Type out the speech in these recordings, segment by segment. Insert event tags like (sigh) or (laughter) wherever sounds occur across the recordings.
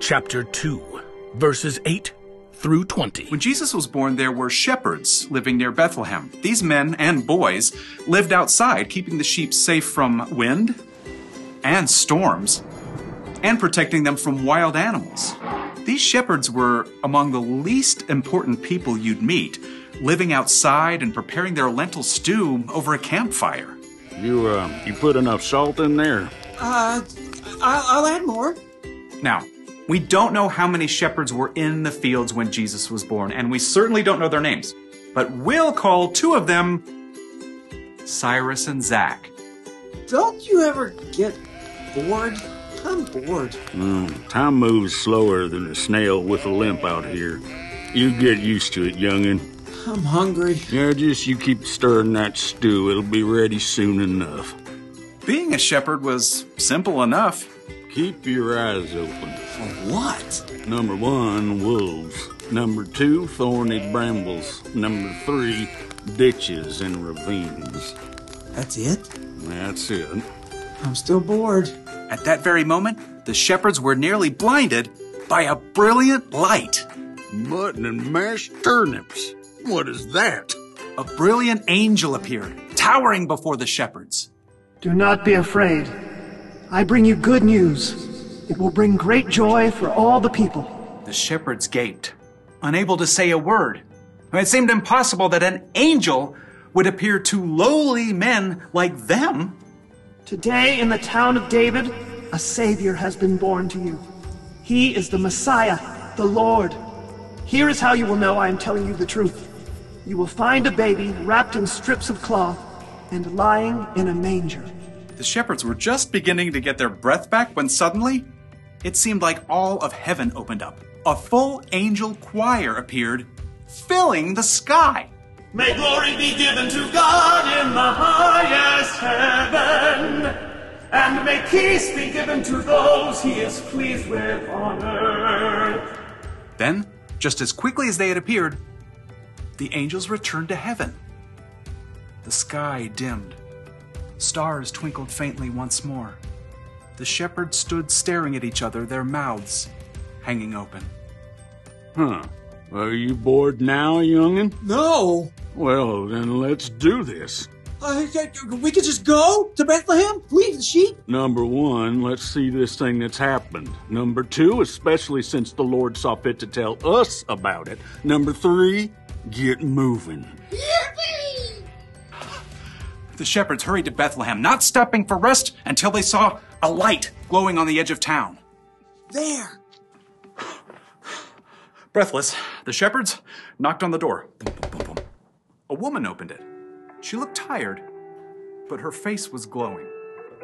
chapter 2, verses 8 through 20. When Jesus was born, there were shepherds living near Bethlehem. These men and boys lived outside, keeping the sheep safe from wind and storms and protecting them from wild animals. These shepherds were among the least important people you'd meet, living outside and preparing their lentil stew over a campfire. You, uh, you put enough salt in there? Uh, I'll, I'll add more. Now, we don't know how many shepherds were in the fields when Jesus was born, and we certainly don't know their names. But we'll call two of them Cyrus and Zach. Don't you ever get bored? I'm bored. Mm, time moves slower than a snail with a limp out here. You get used to it, youngin'. I'm hungry. Yeah, just you keep stirring that stew. It'll be ready soon enough. Being a shepherd was simple enough. Keep your eyes open. For what? Number one, wolves. Number two, thorny brambles. Number three, ditches and ravines. That's it? That's it. I'm still bored. At that very moment, the shepherds were nearly blinded by a brilliant light. Mutton and mashed turnips. What is that? A brilliant angel appeared, towering before the shepherds. Do not be afraid. I bring you good news. It will bring great joy for all the people. The shepherds gaped, unable to say a word. It seemed impossible that an angel would appear to lowly men like them. Today in the town of David, a Savior has been born to you. He is the Messiah, the Lord. Here is how you will know I am telling you the truth. You will find a baby wrapped in strips of cloth and lying in a manger. The shepherds were just beginning to get their breath back when suddenly it seemed like all of heaven opened up. A full angel choir appeared, filling the sky. May glory be given to God in the highest heaven, and may peace be given to those he is pleased with on earth. Then, just as quickly as they had appeared, the angels returned to heaven. The sky dimmed. Stars twinkled faintly once more. The shepherds stood staring at each other, their mouths hanging open. Huh. Are you bored now, youngin'? No. Well, then let's do this. Uh, we could just go to Bethlehem, leave the sheep. Number one, let's see this thing that's happened. Number two, especially since the Lord saw fit to tell us about it. Number three, get moving. Yippee! The shepherds hurried to Bethlehem, not stopping for rest until they saw a light glowing on the edge of town. There. (sighs) Breathless, the shepherds knocked on the door. Boom, boom, boom, boom. A woman opened it. She looked tired, but her face was glowing.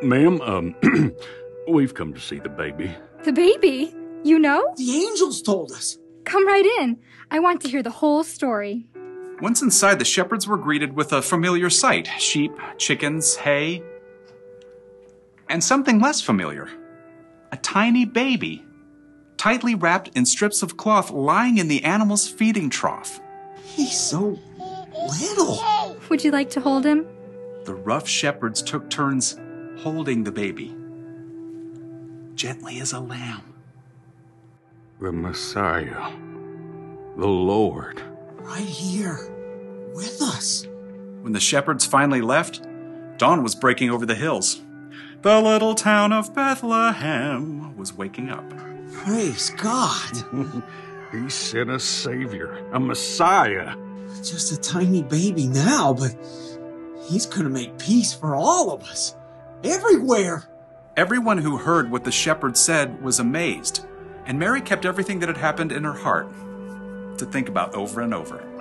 Ma'am, um, (clears throat) we've come to see the baby. The baby? You know? The angels told us. Come right in. I want to hear the whole story. Once inside, the shepherds were greeted with a familiar sight sheep, chickens, hay, and something less familiar a tiny baby, tightly wrapped in strips of cloth, lying in the animal's feeding trough. He's so little. Would you like to hold him? The rough shepherds took turns holding the baby, gently as a lamb. The Messiah. The Lord. Right here. With us. When the shepherds finally left, dawn was breaking over the hills. The little town of Bethlehem was waking up. Praise God. (laughs) he sent a Savior, a Messiah. Just a tiny baby now, but he's gonna make peace for all of us. Everywhere. Everyone who heard what the shepherds said was amazed, and Mary kept everything that had happened in her heart to think about over and over.